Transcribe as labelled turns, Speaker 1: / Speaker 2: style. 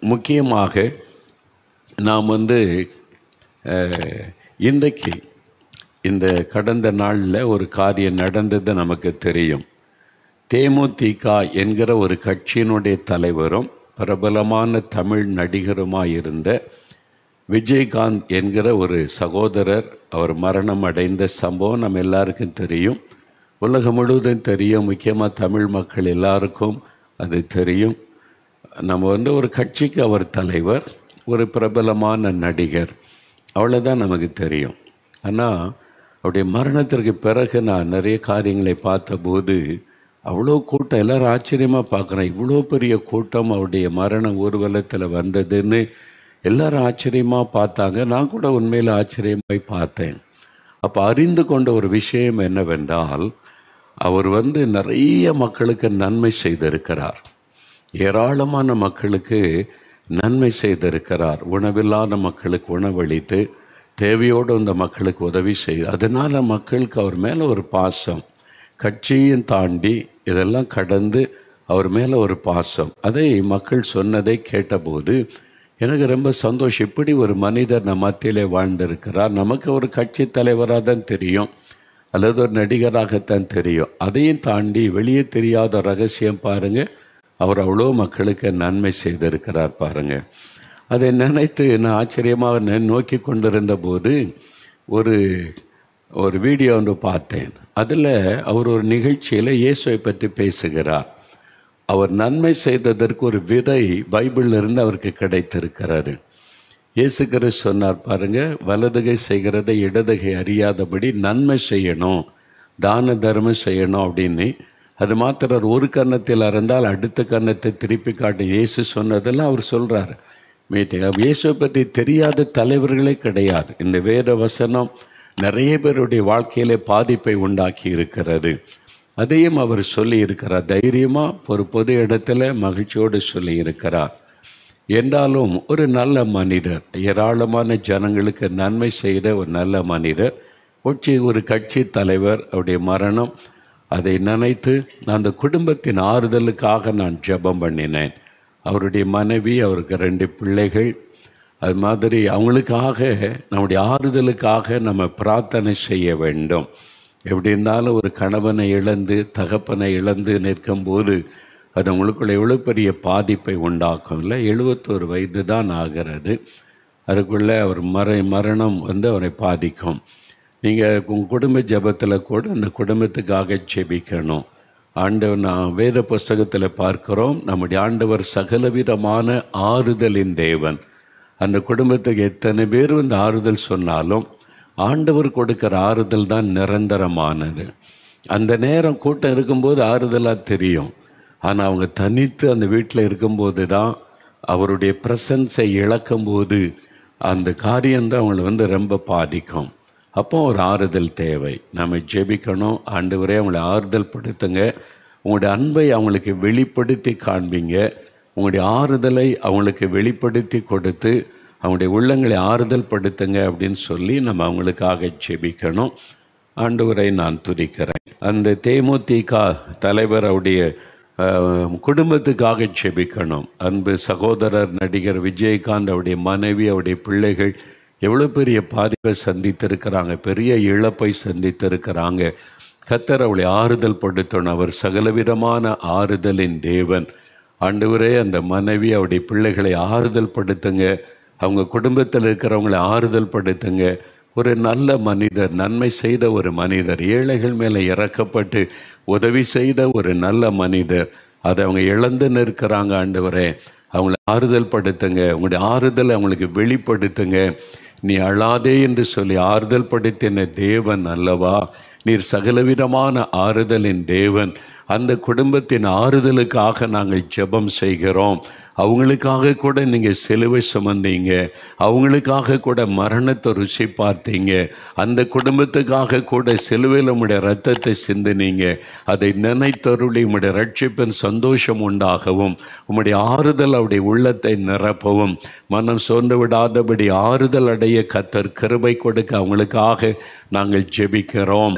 Speaker 1: முக்கியமாக நாம் வந்து இன்றைக்கு இந்த கடந்த நாளில் ஒரு காரியம் நடந்தது நமக்கு தெரியும். தேமுதிக என்கிற ஒரு கட்சியினுடைய தலைவரும் பிரபலமான தமிழ் நடிகருமாய் இருந்த விஜயகாந்த் என்கிற ஒரு சகோதரர் அவர் மரணம் அடைந்த சம்பவம் நம்ம எல்லாருக்கும் தெரியும். உலகம் முழுவதும் தெரியும். முக்கியமாக தமிழ் மக்கள் எல்லாருக்கும் அது தெரியும். நம்ம வந்து ஒரு கட்சிக்கு அவர் தலைவர் ஒரு பிரபலமான நடிகர். அவ்வளோதான் நமக்கு தெரியும். ஆனால் அவருடைய மரணத்திற்கு பிறகு நான் நிறைய காரியங்களை பார்த்தபோது அவ்வளோ கூட்டம் எல்லோரும் ஆச்சரியமாக பார்க்குறேன் இவ்வளோ பெரிய கூட்டம் அவருடைய மரண ஊர்வலத்தில் வந்ததுன்னு எல்லாரும் ஆச்சரியமாக பார்த்தாங்க. நான் கூட உண்மையில் ஆச்சரியமாய் பார்த்தேன். அப்போ அறிந்து கொண்ட ஒரு விஷயம் என்னவென்றால் அவர் வந்து நிறைய மக்களுக்கு நன்மை செய்திருக்கிறார். ஏராளமான மக்களுக்கு நன்மை செய்திருக்கிறார். உணவில்லாத மக்களுக்கு உணவளித்து தேவையோடு இந்த மக்களுக்கு உதவி செய்து அதனால் மக்களுக்கு அவர் மேலே ஒரு பாசம். கட்சியும் தாண்டி இதெல்லாம் கடந்து அவர் மேலே ஒரு பாசம். அதை மக்கள் சொன்னதை கேட்டபோது எனக்கு ரொம்ப சந்தோஷம். இப்படி ஒரு மனிதர் நம்ம மத்தியிலே வாழ்ந்திருக்கிறார். நமக்கு ஒரு கட்சி தலைவராக தான் தெரியும். அல்லது ஒரு நடிகராகத்தான் தெரியும். அதையும் தாண்டி வெளியே தெரியாத ரகசியம் பாருங்கள் அவர் அவ்வளோ மக்களுக்கு நன்மை செய்திருக்கிறார் பாருங்க. அதை நினைத்து நான் ஆச்சரியமாக நோக்கி கொண்டிருந்த போது ஒரு ஒரு வீடியோ ஒன்று பார்த்தேன். அதில் அவர் ஒரு நிகழ்ச்சியில் இயேசுவை பற்றி பேசுகிறார். அவர் நன்மை செய்ததற்கு ஒரு விதை பைபிள்ல இருந்து அவருக்கு கிடைத்திருக்கிறாரு இயேசு கிறிஸ்து சொன்னார் பாருங்க வலதுகை செய்கிறதை இடதுகை அறியாதபடி நன்மை செய்யணும் தான தர்மம் செய்யணும் அப்படின்னு அது மாத்திரம் ஒரு கன்னத்தில் அறந்தால் அடுத்த கன்னத்தை திருப்பி காட்டி இயேசு சொன்னதெல்லாம் அவர் சொல்கிறார் மீட்டிங் அப்ப இயேசுவை பற்றி தெரியாத தலைவர்களே கிடையாது. இந்த வேத வசனம் நிறைய பேருடைய வாழ்க்கையிலே பாதிப்பை உண்டாக்கி இருக்கிறது. அதையும் அவர் சொல்லி இருக்கிறார். தைரியமாக ஒரு பொது இடத்துல மகிழ்ச்சியோடு சொல்லி இருக்கிறார். என்றாலும் ஒரு நல்ல மனிதர் ஏராளமான ஜனங்களுக்கு நன்மை செய்த ஒரு நல்ல மனிதர் உச்சி ஒரு கட்சி தலைவர் அவருடைய மரணம் அதை நினைத்து நான் அந்த குடும்பத்தின் ஆறுதலுக்காக நான் ஜெபம் பண்ணினேன். அவருடைய மனைவி அவருக்கு ரெண்டு பிள்ளைகள். அது மாதிரி அவங்களுக்காக நம்முடைய ஆறுதலுக்காக நம்ம பிரார்த்தனை செய்ய வேண்டும். எப்படி இருந்தாலும் ஒரு கணவனை இழந்து தகப்பனை இழந்து நிற்கும்போது அது உங்களுக்குள்ள எவ்வளோ பெரிய பாதிப்பை உண்டாக்கும் இல்லை. எழுபத்தோரு வயது தான் ஆகிறது. அதுக்குள்ளே அவர் மர மரணம் வந்து அவரை பாதிக்கும். நீங்கள் உங்கள் குடும்ப ஜெபத்தில் கூட அந்த குடும்பத்துக்காக செபிக்கணும் ஆண்டவர் நான் வேத புஸ்தகத்தில் பார்க்கிறோம் நம்முடைய ஆண்டவர் சகலவிதமான ஆறுதலின் தேவன். அந்த குடும்பத்துக்கு எத்தனை பேர் வந்து ஆறுதல் சொன்னாலும் ஆண்டவர் கொடுக்கிற ஆறுதல் தான் நிரந்தரமானது. அந்த நேரம் கூட்டம் இருக்கும்போது ஆறுதலாக தெரியும். ஆனால் அவங்க தனித்து அந்த வீட்டில் இருக்கும்போது தான் அவருடைய ப்ரெசன்ஸை இழக்கும்போது அந்த காரியம்தான் அவங்களை வந்து ரொம்ப பாதிக்கும். அப்போ ஒரு ஆறுதல் தேவை. நம்ம ஜெபிக்கணும். ஆண்டவரே அவங்களை ஆறுதல் படுத்துங்க. உங்களுடைய அன்பை அவங்களுக்கு வெளிப்படுத்தி காண்பீங்க. உங்களுடைய ஆறுதலை அவங்களுக்கு வெளிப்படுத்தி கொடுத்து அவங்களுடைய உள்ளங்களை ஆறுதல் படுத்துங்க அப்படின்னு சொல்லி நம்ம அவங்களுக்காக ஜெபிக்கணும். ஆண்டவரை நான் துதிக்கிறேன். அந்த தேமுதிக தலைவர் அவருடைய குடும்பத்துக்காக ஜெபிக்கணும். அன்பு சகோதரர் நடிகர் விஜயகாந்த் அவருடைய மனைவி அவருடைய பிள்ளைகள் எவ்வளோ பெரிய பாதிப்பை சந்தித்திருக்கிறாங்க பெரிய இழப்பை சந்தித்திருக்கிறாங்க. கத்தர் அவளை ஆறுதல் படுத்தணும் அவர் சகலவிதமான ஆறுதலின் தேவன். ஆண்டவரே அந்த மனைவி அவருடைய பிள்ளைகளை ஆறுதல் படுத்துங்க. அவங்க குடும்பத்தில் இருக்கிறவங்களை ஆறுதல் படுத்துங்க. ஒரு நல்ல மனிதர் நன்மை செய்த ஒரு மனிதர் ஏழைகள் மேலே இறக்கப்பட்டு உதவி செய்த ஒரு நல்ல மனிதர். அதை அவங்க இழந்து நிற்கிறாங்க ஆண்டவரே. அவங்கள ஆறுதல் படுத்துங்க. உங்களுடைய ஆறுதலை அவங்களுக்கு வெளிப்படுத்துங்க. நீ அழாதே என்று சொல்லி ஆறுதல் படுத்தின தேவன் அல்லவா? நீர் சகலவிதமான ஆறுதலின் தேவன். அந்த குடும்பத்தின் ஆறுதலுக்காக நாங்கள் ஜெபம் செய்கிறோம். அவங்களுக்காக கூட நீங்கள் சிலுவை சுமந்தீங்க. அவங்களுக்காக கூட மரணத்தை ருசி பார்த்தீங்க. அந்த குடும்பத்துக்காக கூட சிலுவையில் உம்முடைய ரத்தத்தை சிந்தினீங்க. அதை நினைத்தருளி உங்களுடைய ரட்சிப்பின் சந்தோஷம் உண்டாகவும் உம்முடைய ஆறுதல் அவருடைய உள்ளத்தை நிரப்பவும் மனம் சோர்ந்து விடாதபடி ஆறுதல் அடைய கத்தர் கிருபை கொடுக்க அவங்களுக்காக நாங்கள் ஜெபிக்கிறோம்.